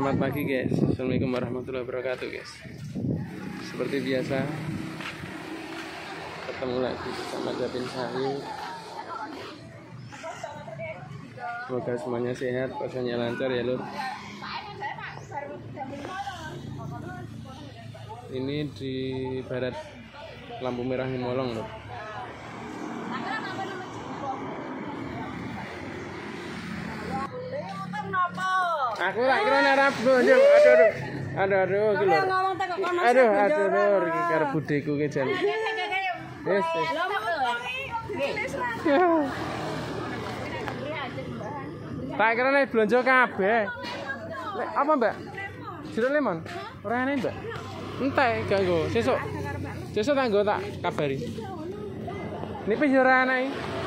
Selamat pagi guys. Assalamualaikum warahmatullahi wabarakatuh guys. Seperti biasa ketemu lagi bersama Japin Sahyu. Semoga semuanya sehat, puasanya lancar ya lur. Ini di barat lampu merah Himolong lur. Aku tak kira narap aduh aduh aduh aduh aduh iki lho. Aduh aduh aduh iki karo budeku ki jan. Yes yes. Tak kira nek blonjo kabeh. Lek apa Mbak? Jeruk lemon. Ora enak Mbak. Entek ganggu. Sesuk. Sesuk tak nggo tak kabari. Nipis ora enak iki.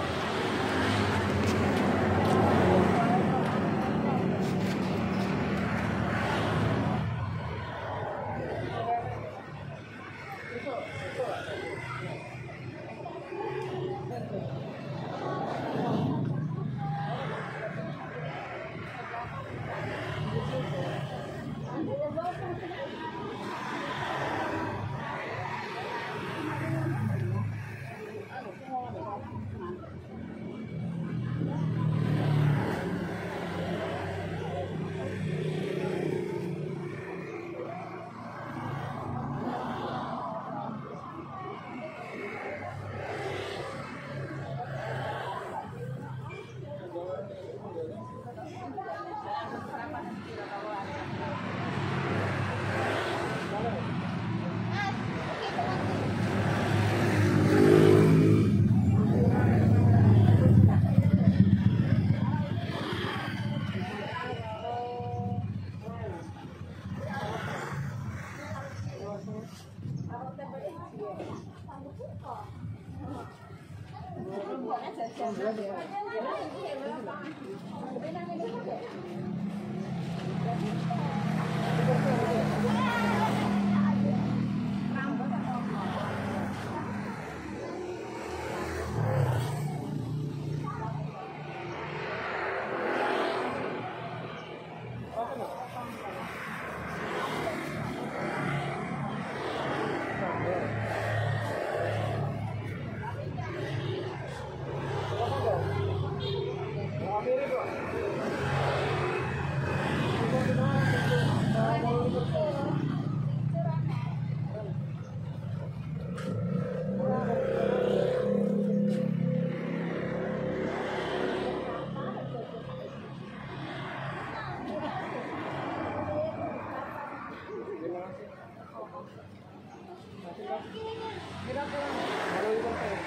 Ginagawa. Ginagawa. Ginagawa.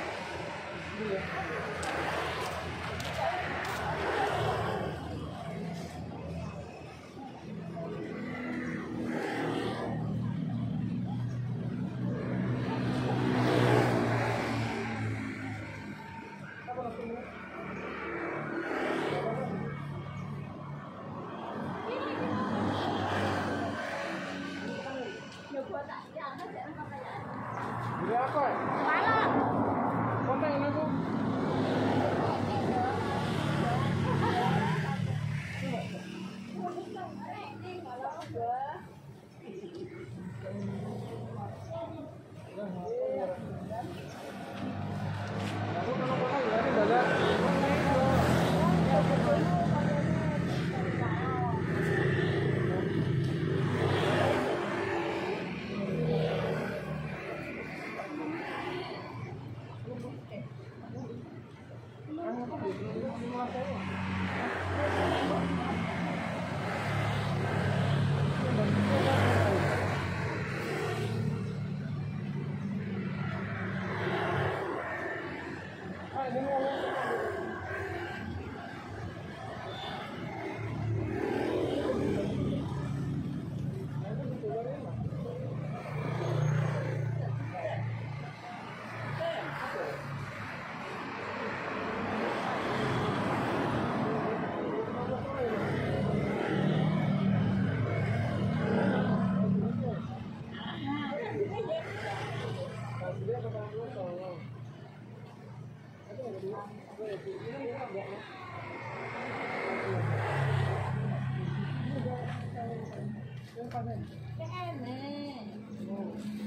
Ginagawa. かね。ねえ。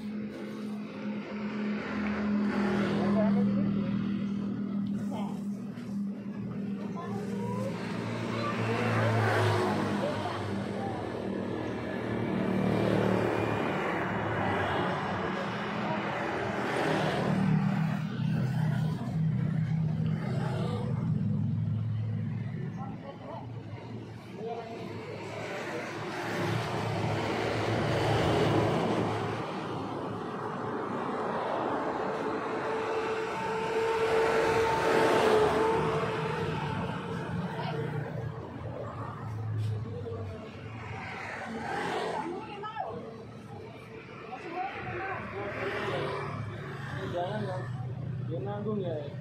どう。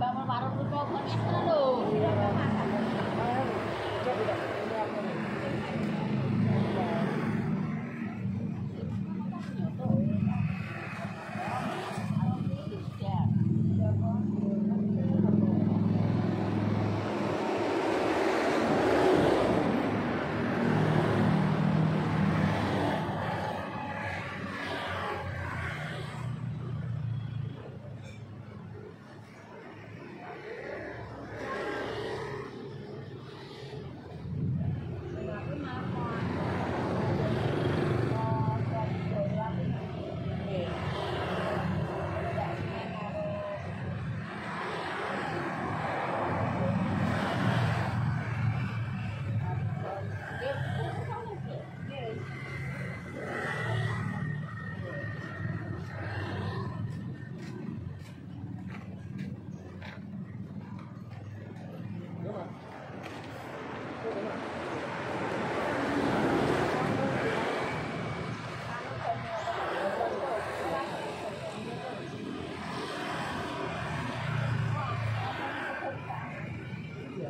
Bangun warung itu kok ekstra lho.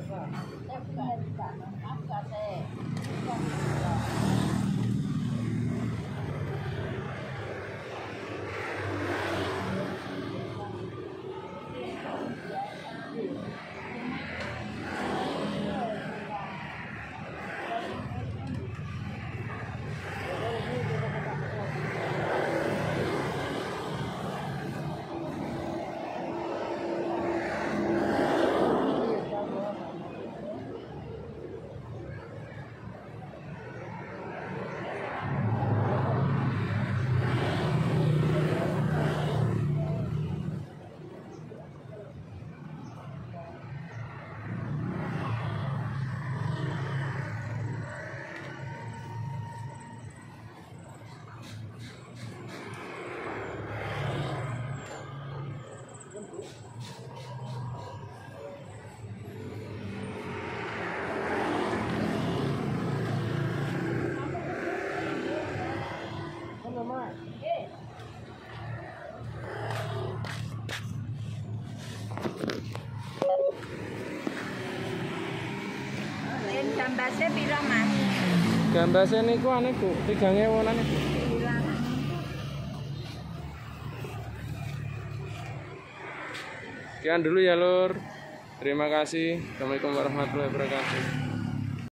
Thank you. Jambase pira, Mas? Gambase niku ane Bu, 3000 ane. Pirang. Sekian dulu ya Lur. Terima kasih. Assalamualaikum warahmatullahi wabarakatuh.